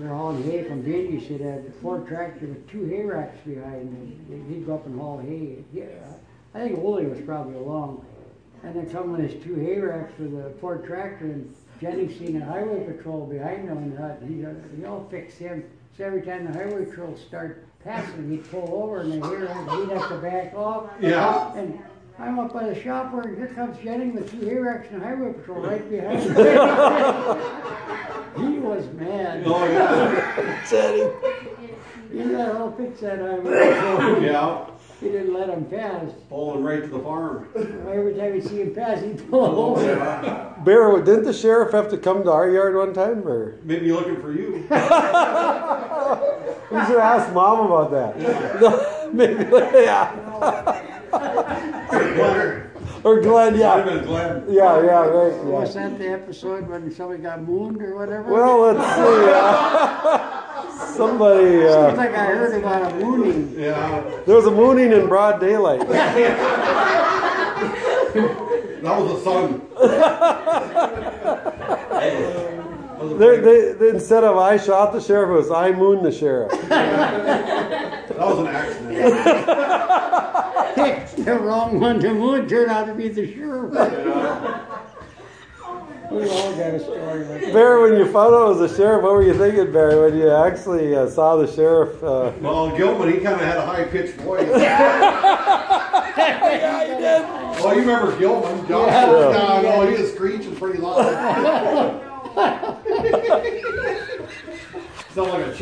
we were hauling hay from Dandy, said had a Ford tractor with two hay racks behind him. He'd go up and haul hay. Yeah, I think Woolley was probably along. And then come with his two hay racks with a Ford tractor and Jenny seen a highway patrol behind him and thought, he, he'll fix him. So every time the highway patrol start passing, he'd pull over and they hear him, he'd have to back off. Yeah. And I'm up by the shopper and here comes Jennings with two hay racks and a highway patrol right behind him. He was mad. Oh, yeah. Teddy. He said, I'll fix that highway patrol. Yeah. He didn't let him pass. Pulling right to the farm. Every time he see him pass, he'd pull Oh, over. Bear, didn't the sheriff have to come to our yard one time, or Maybe looking for you. we should ask mom about that? No, maybe, yeah. Glenn. Or Glenn, yeah, Glenn. yeah, yeah, right. Was that the episode when somebody got mooned or whatever? Well, let's see. Uh, somebody. Seems Uh, like I heard about a mooning. Yeah. there was a mooning in broad daylight. That was the sun. They, they, they, instead of I shot the sheriff, it was I mooned the sheriff. That was an accident. the wrong one to moon turned out to be the sheriff. We all got a story like that. Bear, when you found out it was the sheriff, what were you thinking, Barry, when you actually uh, saw the sheriff? Uh, Well, Gilman, he kind of had a high pitched voice. yeah, he did. Oh, you remember Gilman? Josh? Yeah. Yeah, no, he was screeching pretty loud. Sound like a